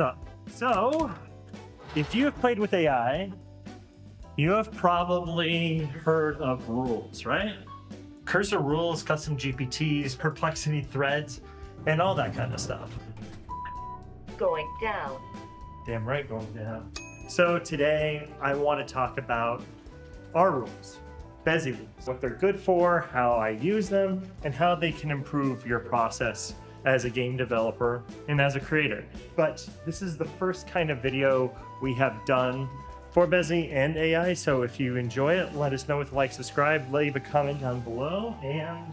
up. So, if you have played with AI, you have probably heard of rules, right? Cursor rules, custom GPTs, perplexity threads, and all that kind of stuff. Going down. Damn right, going down. So today I want to talk about our rules, Bezi rules, what they're good for, how I use them, and how they can improve your process as a game developer and as a creator. But this is the first kind of video we have done for Bezi and AI. So if you enjoy it, let us know with a like, subscribe, leave a comment down below, and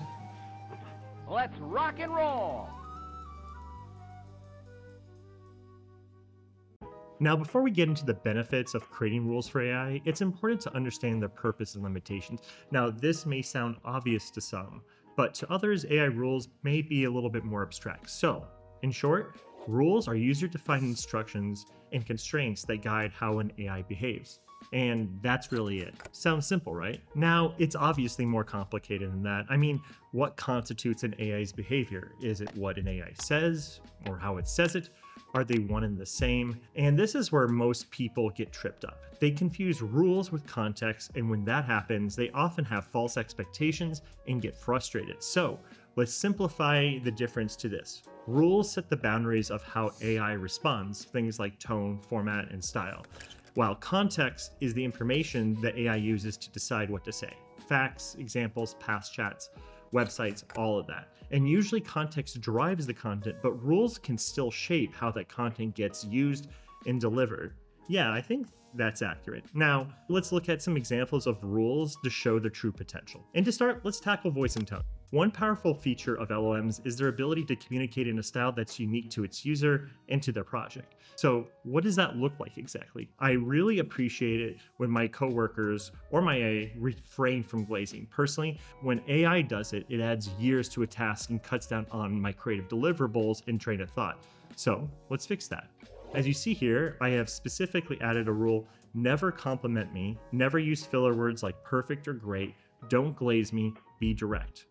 Let's rock and roll! Now, before we get into the benefits of creating rules for AI, it's important to understand their purpose and limitations. Now, this may sound obvious to some, but to others, AI rules may be a little bit more abstract. So, in short, rules are user-defined instructions and constraints that guide how an AI behaves. And that's really it. Sounds simple, right? Now, it's obviously more complicated than that. I mean, what constitutes an AI's behavior? Is it what an AI says or how it says it? Are they one and the same? And this is where most people get tripped up. They confuse rules with context, and when that happens, they often have false expectations and get frustrated. So, let's simplify the difference to this. Rules set the boundaries of how AI responds, things like tone, format, and style, while context is the information that AI uses to decide what to say. Facts, examples, past chats, websites, all of that. And usually context drives the content, but rules can still shape how that content gets used and delivered. Yeah, I think that's accurate. Now, let's look at some examples of rules to show the true potential. And to start, let's tackle voice and tone. One powerful feature of LLMs is their ability to communicate in a style that's unique to its user and to their project. So, what does that look like exactly? I really appreciate it when my coworkers or my AI refrain from glazing. Personally, when AI does it, it adds years to a task and cuts down on my creative deliverables and train of thought. So, let's fix that. As you see here, I have specifically added a rule never compliment me, never use filler words like perfect or great, don't glaze me, be direct.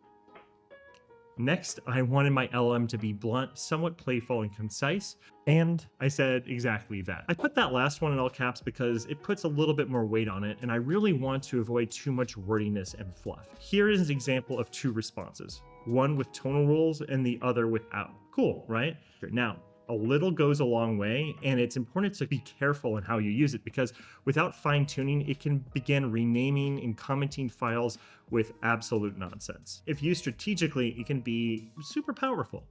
Next, I wanted my LM to be blunt, somewhat playful and concise, and I said exactly that. I put that last one in all caps because it puts a little bit more weight on it, and I really want to avoid too much wordiness and fluff. Here is an example of two responses, one with tonal rules and the other without. Cool, right? Now, a little goes a long way, and it's important to be careful in how you use it because without fine tuning, it can begin renaming and commenting files with absolute nonsense. If used strategically, it can be super powerful.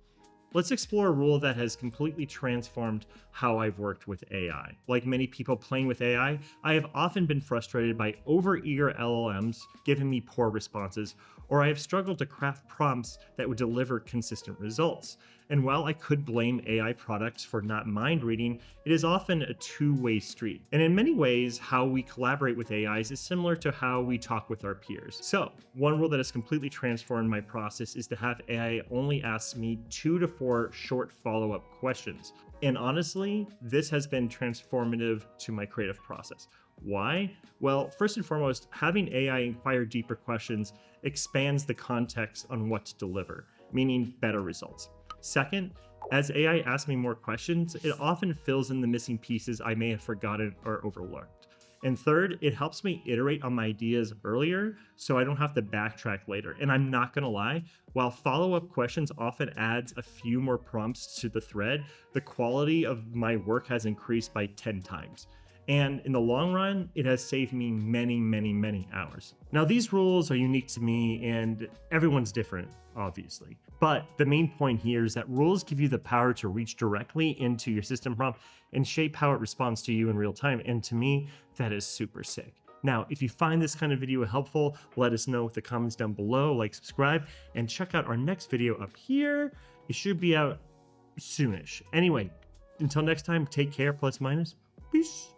Let's explore a rule that has completely transformed how I've worked with AI. Like many people playing with AI, I have often been frustrated by overeager LLMs giving me poor responses, or I have struggled to craft prompts that would deliver consistent results. And while I could blame AI products for not mind reading, it is often a two way street. And in many ways, how we collaborate with AIs is similar to how we talk with our peers. So, one rule that has completely transformed my process is to have AI only ask me two to four short follow up questions. And honestly, this has been transformative to my creative process. Why? Well, first and foremost, having AI inquire deeper questions expands the context on what to deliver, meaning better results. Second, as AI asks me more questions, it often fills in the missing pieces I may have forgotten or overlooked. And third, it helps me iterate on my ideas earlier so I don't have to backtrack later. And I'm not gonna lie, while follow up questions often adds a few more prompts to the thread, the quality of my work has increased by 10 times. And in the long run, it has saved me many, many, many hours. Now, these rules are unique to me, and everyone's different, obviously. But the main point here is that rules give you the power to reach directly into your system prompt and shape how it responds to you in real time. And to me, that is super sick. Now, if you find this kind of video helpful, let us know with the comments down below, like, subscribe, and check out our next video up here. It should be out soonish. Anyway, until next time, take care, plus minus. Peace.